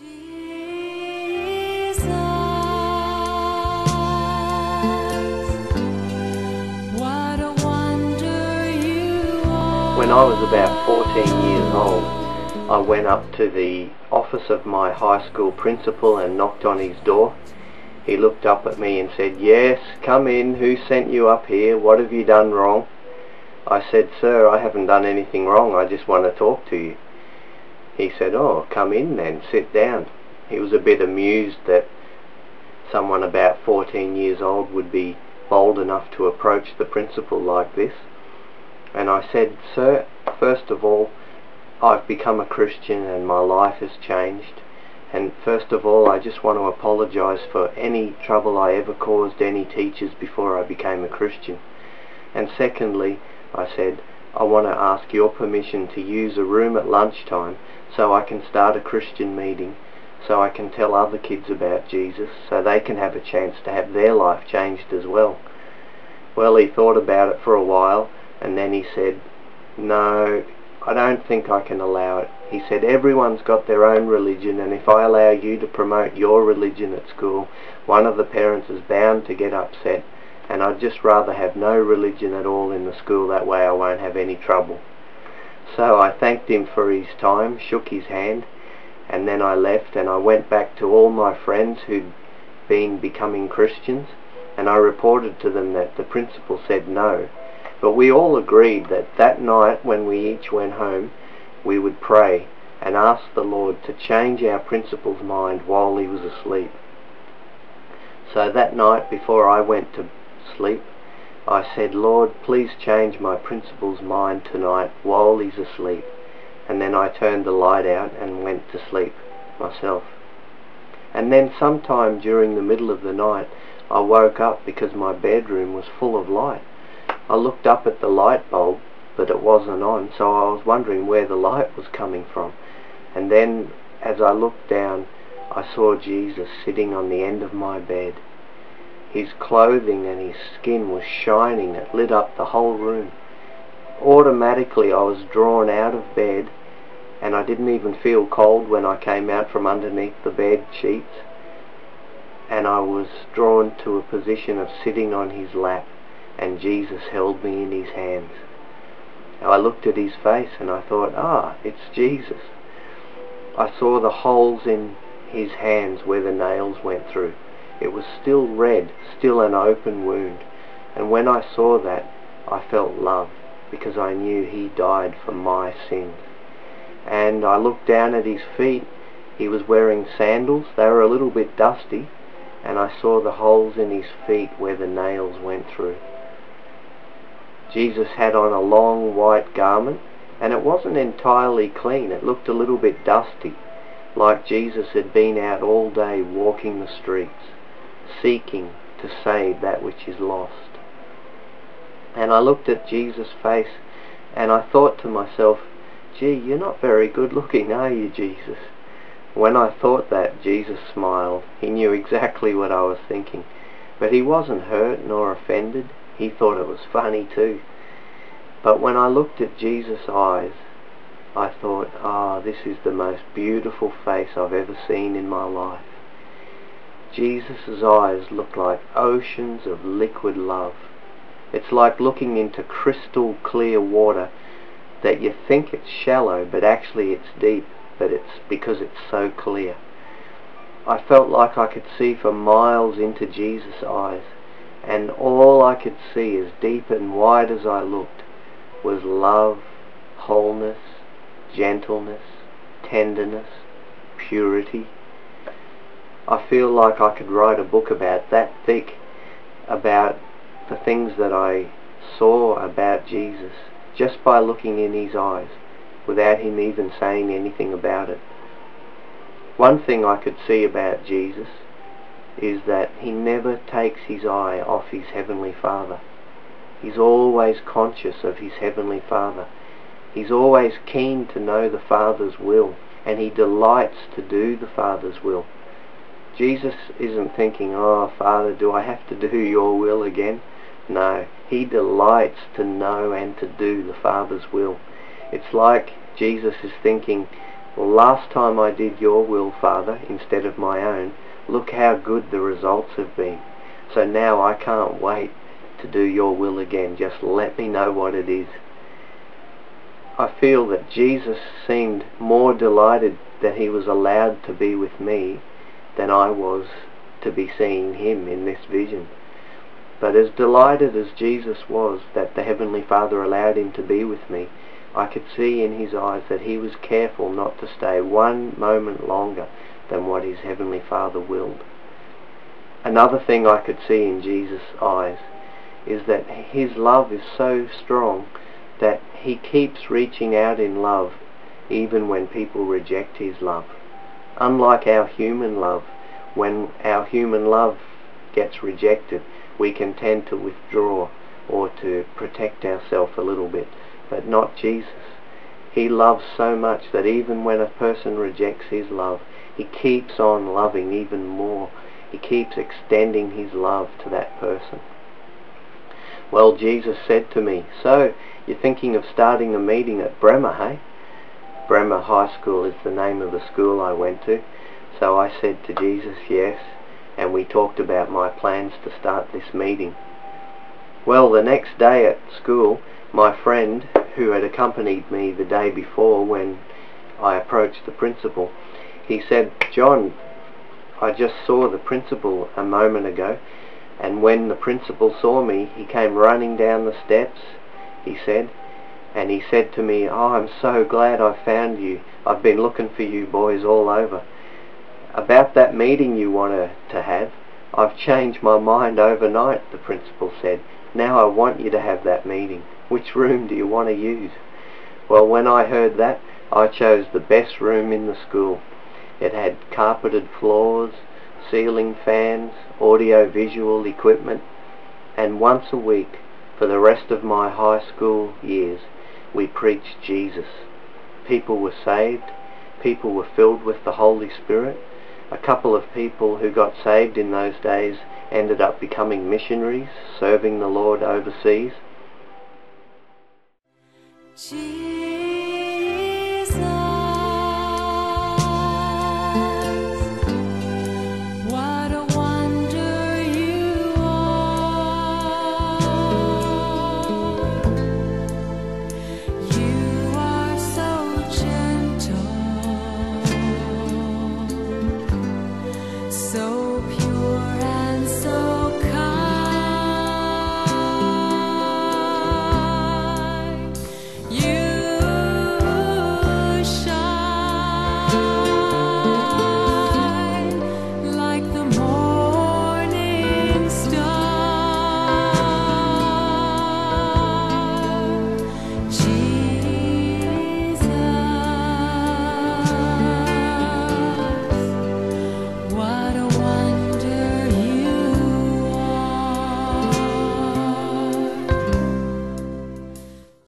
When I was about 14 years old, I went up to the office of my high school principal and knocked on his door. He looked up at me and said, Yes, come in. Who sent you up here? What have you done wrong? I said, Sir, I haven't done anything wrong. I just want to talk to you. He said, Oh, come in then. Sit down. He was a bit amused that someone about 14 years old would be bold enough to approach the principal like this. And I said, Sir, first of all, I've become a Christian and my life has changed. And first of all, I just want to apologize for any trouble I ever caused any teachers before I became a Christian. And secondly, I said, I want to ask your permission to use a room at lunchtime so I can start a Christian meeting, so I can tell other kids about Jesus, so they can have a chance to have their life changed as well. Well, he thought about it for a while, and then he said, no, I don't think I can allow it. He said, everyone's got their own religion, and if I allow you to promote your religion at school, one of the parents is bound to get upset, and I'd just rather have no religion at all in the school, that way I won't have any trouble. So I thanked him for his time, shook his hand, and then I left and I went back to all my friends who'd been becoming Christians, and I reported to them that the principal said no. But we all agreed that that night when we each went home, we would pray and ask the Lord to change our principal's mind while he was asleep. So that night before I went to sleep, I said, Lord, please change my principal's mind tonight while he's asleep. And then I turned the light out and went to sleep myself. And then sometime during the middle of the night, I woke up because my bedroom was full of light. I looked up at the light bulb, but it wasn't on, so I was wondering where the light was coming from. And then, as I looked down, I saw Jesus sitting on the end of my bed. His clothing and his skin was shining. It lit up the whole room. Automatically I was drawn out of bed and I didn't even feel cold when I came out from underneath the bed sheets. And I was drawn to a position of sitting on his lap and Jesus held me in his hands. I looked at his face and I thought, ah, it's Jesus. I saw the holes in his hands where the nails went through. It was still red, still an open wound. And when I saw that, I felt love because I knew he died for my sins. And I looked down at his feet. He was wearing sandals. They were a little bit dusty. And I saw the holes in his feet where the nails went through. Jesus had on a long white garment and it wasn't entirely clean. It looked a little bit dusty, like Jesus had been out all day walking the streets seeking to save that which is lost. And I looked at Jesus' face and I thought to myself, gee, you're not very good looking, are you, Jesus? When I thought that, Jesus smiled. He knew exactly what I was thinking. But he wasn't hurt nor offended. He thought it was funny too. But when I looked at Jesus' eyes, I thought, ah, oh, this is the most beautiful face I've ever seen in my life. Jesus' eyes look like oceans of liquid love. It's like looking into crystal clear water that you think it's shallow, but actually it's deep, but it's because it's so clear. I felt like I could see for miles into Jesus' eyes, and all I could see, as deep and wide as I looked, was love, wholeness, gentleness, tenderness, purity, I feel like I could write a book about that thick about the things that I saw about Jesus just by looking in his eyes without him even saying anything about it. One thing I could see about Jesus is that he never takes his eye off his Heavenly Father. He's always conscious of his Heavenly Father. He's always keen to know the Father's will and he delights to do the Father's will. Jesus isn't thinking, oh, Father, do I have to do your will again? No, he delights to know and to do the Father's will. It's like Jesus is thinking, Well, last time I did your will, Father, instead of my own, look how good the results have been. So now I can't wait to do your will again. Just let me know what it is. I feel that Jesus seemed more delighted that he was allowed to be with me than I was to be seeing him in this vision. But as delighted as Jesus was that the Heavenly Father allowed him to be with me, I could see in his eyes that he was careful not to stay one moment longer than what his Heavenly Father willed. Another thing I could see in Jesus' eyes is that his love is so strong that he keeps reaching out in love even when people reject his love. Unlike our human love, when our human love gets rejected, we can tend to withdraw or to protect ourselves a little bit, but not Jesus. He loves so much that even when a person rejects his love, he keeps on loving even more. He keeps extending his love to that person. Well, Jesus said to me, so you're thinking of starting a meeting at Bremer, hey? Bremer High School is the name of the school I went to. So I said to Jesus, yes, and we talked about my plans to start this meeting. Well, the next day at school, my friend, who had accompanied me the day before when I approached the principal, he said, John, I just saw the principal a moment ago, and when the principal saw me, he came running down the steps, he said, and he said to me, Oh, I'm so glad I found you. I've been looking for you boys all over about that meeting you want to, have, I've changed my mind overnight, the principal said. Now I want you to have that meeting. Which room do you want to use? Well, when I heard that, I chose the best room in the school. It had carpeted floors, ceiling fans, audio-visual equipment, and once a week, for the rest of my high school years, we preached Jesus. People were saved, people were filled with the Holy Spirit, a couple of people who got saved in those days ended up becoming missionaries, serving the Lord overseas. Jesus.